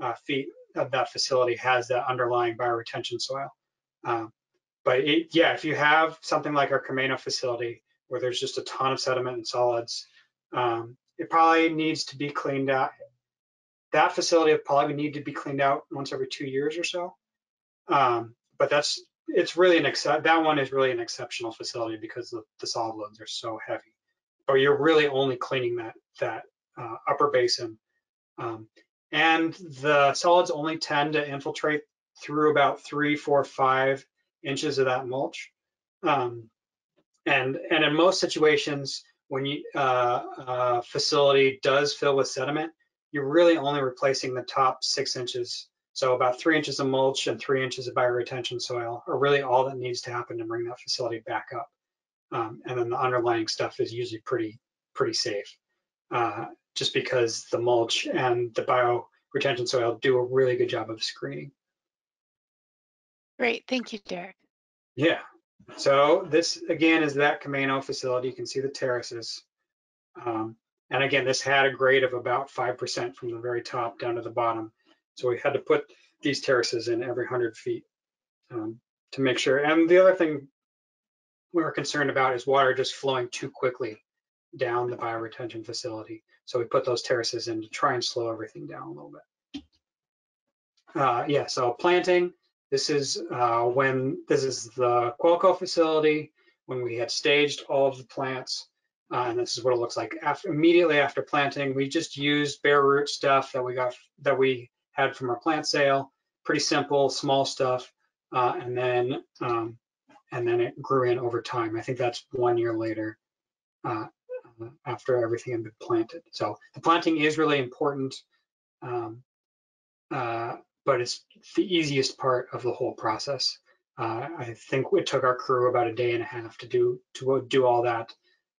uh, feet of that facility has that underlying bioretention soil. Um, but it, yeah, if you have something like our Camano facility where there's just a ton of sediment and solids, um, it probably needs to be cleaned out. That facility probably need to be cleaned out once every two years or so. Um, but that's it's really an except that one is really an exceptional facility because the, the solid loads are so heavy. But you're really only cleaning that that uh, upper basin. Um, and the solids only tend to infiltrate through about three, four, five inches of that mulch. Um, and, and in most situations, when you, uh, a facility does fill with sediment, you're really only replacing the top six inches. So about three inches of mulch and three inches of bioretention soil are really all that needs to happen to bring that facility back up. Um, and then the underlying stuff is usually pretty, pretty safe. Uh, just because the mulch and the bio retention soil do a really good job of screening. Great, thank you, Derek. Yeah, so this again is that Camano facility. You can see the terraces. Um, and again, this had a grade of about 5% from the very top down to the bottom. So we had to put these terraces in every 100 feet um, to make sure. And the other thing we were concerned about is water just flowing too quickly down the bioretention facility. So we put those terraces in to try and slow everything down a little bit. Uh, yeah, so planting, this is uh, when, this is the Qualco facility, when we had staged all of the plants. Uh, and this is what it looks like after, immediately after planting. We just used bare root stuff that we got, that we had from our plant sale. Pretty simple, small stuff. Uh, and then, um, and then it grew in over time. I think that's one year later. Uh, after everything had been planted. So the planting is really important, um, uh, but it's the easiest part of the whole process. Uh, I think it took our crew about a day and a half to do to do all that.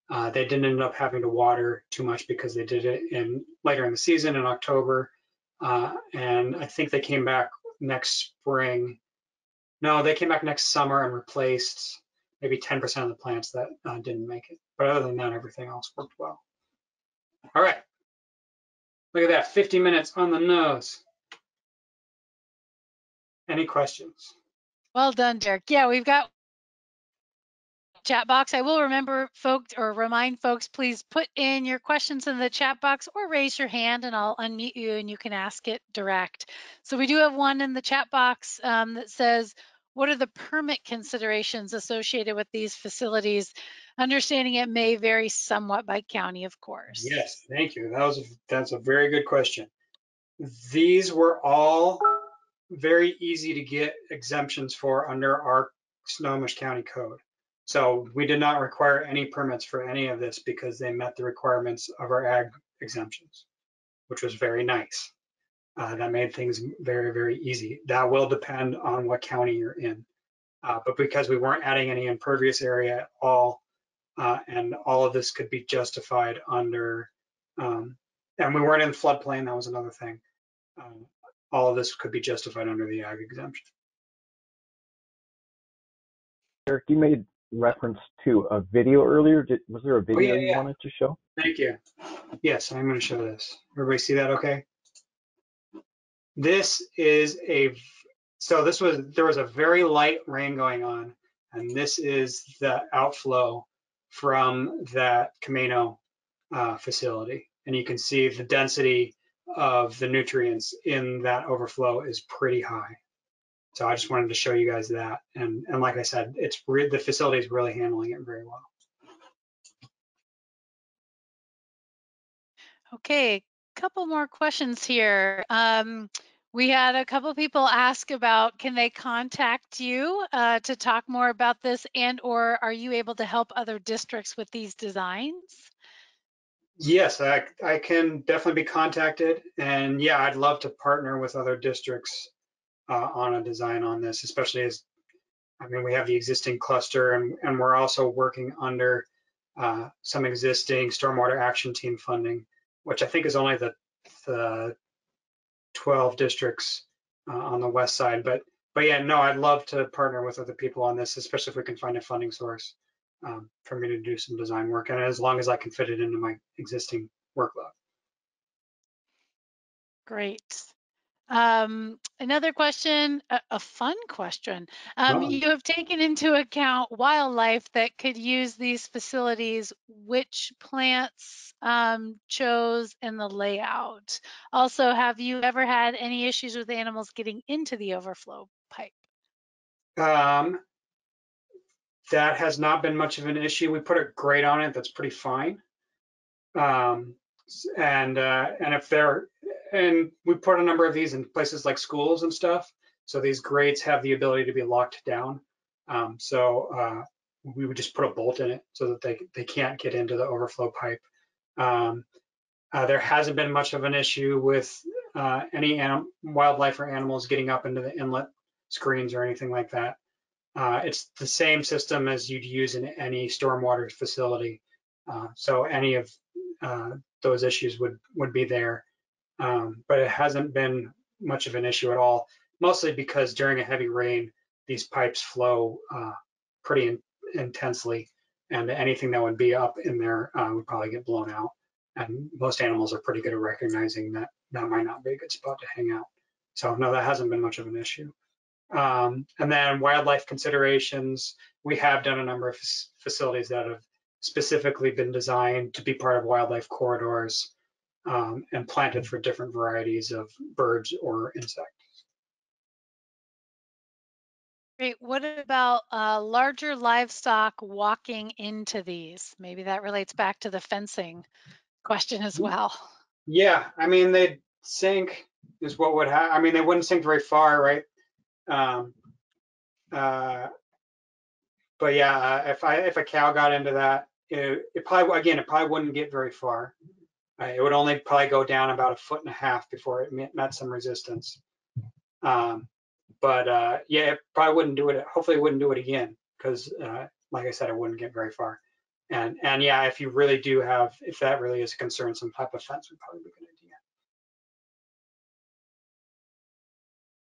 Uh, they didn't end up having to water too much because they did it in later in the season in October, uh, and I think they came back next spring. No, they came back next summer and replaced maybe 10% of the plants that uh, didn't make it. But other than that, everything else worked well. All right. Look at that, 50 minutes on the nose. Any questions? Well done, Derek. Yeah, we've got chat box. I will remember folks or remind folks, please put in your questions in the chat box or raise your hand and I'll unmute you and you can ask it direct. So we do have one in the chat box um, that says, what are the permit considerations associated with these facilities? Understanding it may vary somewhat by county, of course. Yes, thank you. That was a, that's a very good question. These were all very easy to get exemptions for under our Snohomish County Code. So we did not require any permits for any of this because they met the requirements of our ag exemptions, which was very nice. Uh, that made things very, very easy. That will depend on what county you're in. Uh, but because we weren't adding any impervious area at all, uh, and all of this could be justified under, um, and we weren't in floodplain, that was another thing. Um, all of this could be justified under the ag exemption. Eric, you made reference to a video earlier. Did, was there a video Oh, yeah, you yeah. wanted to show? Thank you. Yes, I'm going to show this. Everybody see that okay? This is a, so this was, there was a very light rain going on, and this is the outflow from that Camano uh, facility. And you can see the density of the nutrients in that overflow is pretty high. So I just wanted to show you guys that. And, and like I said, it's the facility is really handling it very well. Okay, a couple more questions here. Um, we had a couple people ask about can they contact you uh, to talk more about this and or are you able to help other districts with these designs? Yes, I, I can definitely be contacted. And yeah, I'd love to partner with other districts uh, on a design on this, especially as, I mean, we have the existing cluster and, and we're also working under uh, some existing stormwater action team funding, which I think is only the, the 12 districts uh, on the west side. But, but yeah, no, I'd love to partner with other people on this, especially if we can find a funding source um, for me to do some design work. And as long as I can fit it into my existing workload. Great. Um, another question, a, a fun question. Um, Wow. You have taken into account wildlife that could use these facilities. Which plants um, chose in the layout? Also, have you ever had any issues with animals getting into the overflow pipe? Um, that has not been much of an issue. We put a grate on it that's pretty fine. Um, and uh, and if they're and we put a number of these in places like schools and stuff. So these grates have the ability to be locked down. Um, so uh, we would just put a bolt in it so that they they can't get into the overflow pipe. Um, uh, there hasn't been much of an issue with uh, any anim- wildlife or animals getting up into the inlet screens or anything like that. Uh, it's the same system as you'd use in any stormwater facility. Uh, so any of uh, those issues would would be there, um, but it hasn't been much of an issue at all. Mostly because during a heavy rain, these pipes flow uh, pretty in, intensely, and anything that would be up in there uh, would probably get blown out. And most animals are pretty good at recognizing that that might not be a good spot to hang out. So no, that hasn't been much of an issue. Um, and then wildlife considerations, we have done a number of fac- facilities that have specifically been designed to be part of wildlife corridors um, and planted for different varieties of birds or insects. Great. What about uh, larger livestock walking into these? Maybe that relates back to the fencing question as well. Yeah, I mean, they'd sink is what would happen. I mean, they wouldn't sink very far, right? Um, uh, but yeah, uh, if I if a cow got into that, it, it probably again it probably wouldn't get very far. It would only probably go down about a foot and a half before it met, some resistance. Um, but uh, yeah, it probably wouldn't do it. Hopefully, it wouldn't do it again because, uh, like I said, it wouldn't get very far. And and yeah, if you really do have, if that really is a concern, some type of fence would probably be a good idea.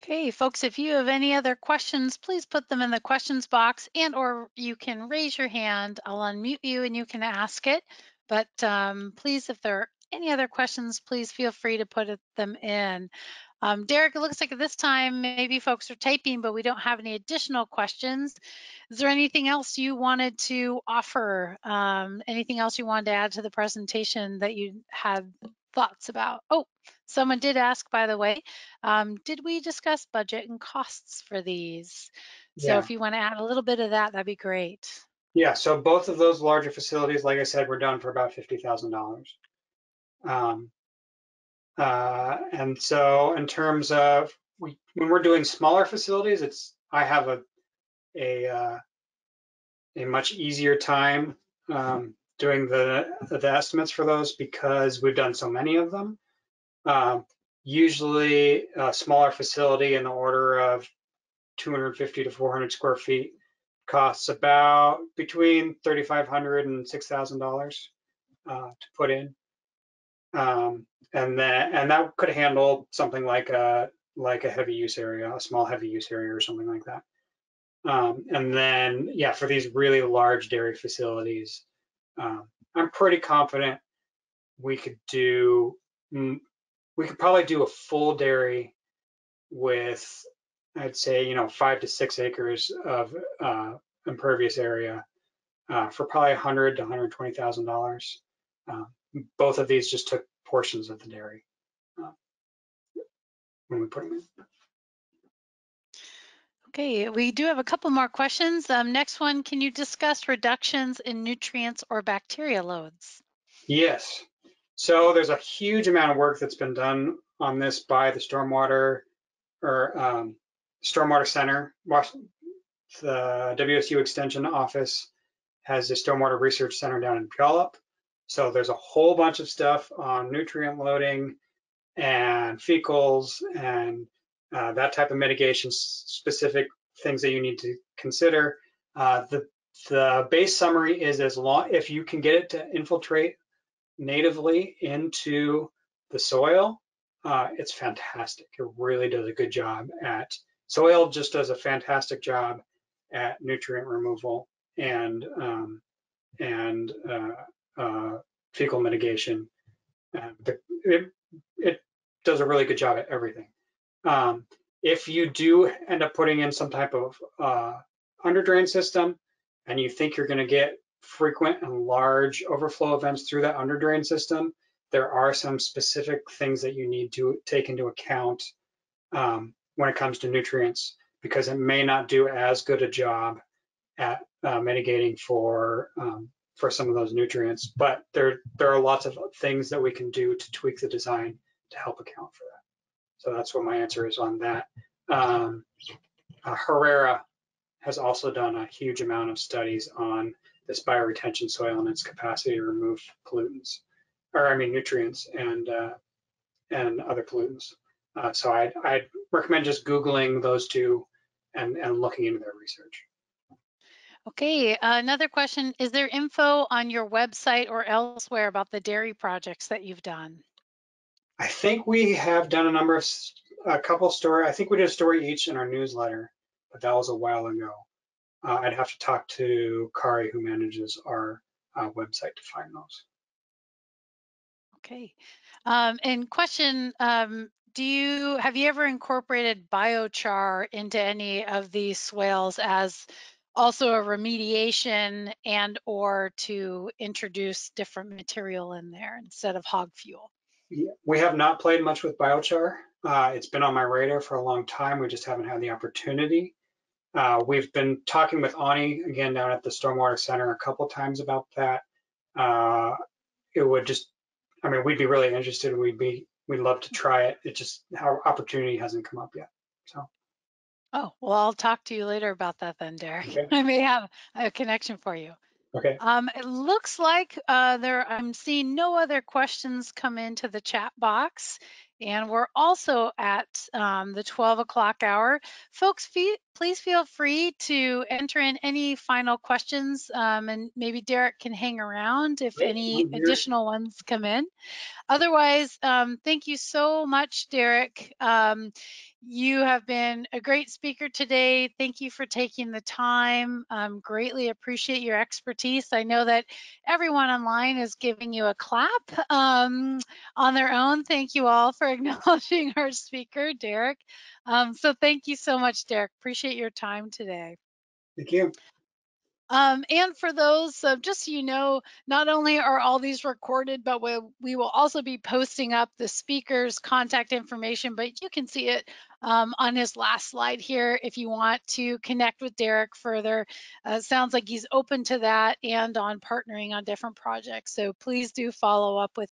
Okay, folks, if you have any other questions, please put them in the questions box and or you can raise your hand. I'll unmute you and you can ask it. But um, please, if there any other questions, please feel free to put them in. Um, Derek, it looks like at this time, maybe folks are typing, but we don't have any additional questions. Is there anything else you wanted to offer? Um, anything else you wanted to add to the presentation that you had thoughts about? Oh, someone did ask, by the way, um, did we discuss budget and costs for these? Yeah. So if you want to add a little bit of that, that'd be great. Yeah, so both of those larger facilities, like I said, were done for about fifty thousand dollars. Um, uh, and so in terms of we, when we're doing smaller facilities, it's I have a a uh, a much easier time um, doing the the estimates for those because we've done so many of them. Um, usually, a smaller facility in the order of 250 to 400 square feet costs about between $3,500 and 6,000 dollars uh, to put in, um, and then and that could handle something like a like a heavy use area, a small heavy use area or something like that. Um, and then yeah, for these really large dairy facilities, um, I'm pretty confident we could do we could probably do a full dairy with I'd say, you know, five to six acres of uh, impervious area uh, for probably 100 to 120,000 dollars. Both of these just took portions of the dairy uh, when we put them in. Okay, we do have a couple more questions. Um, next one, can you discuss reductions in nutrients or bacteria loads? Yes. So there's a huge amount of work that's been done on this by the stormwater or um, stormwater center. The WSU Extension Office has a stormwater research center down in Puyallup. So there's a whole bunch of stuff on nutrient loading and fecals and uh, that type of mitigation specific things that you need to consider. Uh, the the base summary is as long if you can get it to infiltrate natively into the soil, uh, it's fantastic. It really does a good job at soil. Just does a fantastic job at nutrient removal and um, and uh, uh, fecal mitigation. it, it does a really good job at everything. Um, if you do end up putting in some type of uh, under drain system and you think you're going to get frequent and large overflow events through that under drain system, there are some specific things that you need to take into account um, when it comes to nutrients because it may not do as good a job at uh, mitigating for um, for some of those nutrients. But there there are lots of things that we can do to tweak the design to help account for that. So that's what my answer is on that. Um, uh, Herrera has also done a huge amount of studies on this bioretention soil and its capacity to remove pollutants, or I mean nutrients and uh, and other pollutants. Uh, so I'd, I'd recommend just Googling those two and, and looking into their research. Okay, uh, another question. Is there info on your website or elsewhere about the dairy projects that you've done? I think we have done a number of, a couple story, I think we did a story each in our newsletter, but that was a while ago. Uh, I'd have to talk to Kari who manages our uh, website to find those. Okay. Um, and question, um, do you, have you ever incorporated biochar into any of these swales as also a remediation and or to introduce different material in there instead of hog fuel? We have not played much with biochar. Uh, it's been on my radar for a long time. We just haven't had the opportunity. Uh, we've been talking with Ani again down at the Stormwater Center a couple times about that. Uh, it would just, I mean, we'd be really interested. We'd be, we'd love to try it. It just, our opportunity hasn't come up yet. So. Oh, well, I'll talk to you later about that then, Derek. Okay. [LAUGHS] I may have a connection for you. Okay. Um, it looks like uh, there. I'm seeing no other questions come into the chat box, and we're also at um, the 12 o'clock hour. Folks, fe please feel free to enter in any final questions, um, and maybe Derek can hang around if any additional ones come in. Otherwise, um, thank you so much, Derek. Um, you have been a great speaker today. Thank you for taking the time. Um, greatly appreciate your expertise. I know that everyone online is giving you a clap um, on their own. Thank you all for [LAUGHS] acknowledging our speaker, Derek. Um, so thank you so much, Derek. Appreciate your time today. Thank you. Um, and for those, uh, just so you know, not only are all these recorded, but we, we will also be posting up the speaker's contact information, but you can see it um, on his last slide here if you want to connect with Derek further. Uh, sounds like he's open to that and on partnering on different projects. So please do follow up with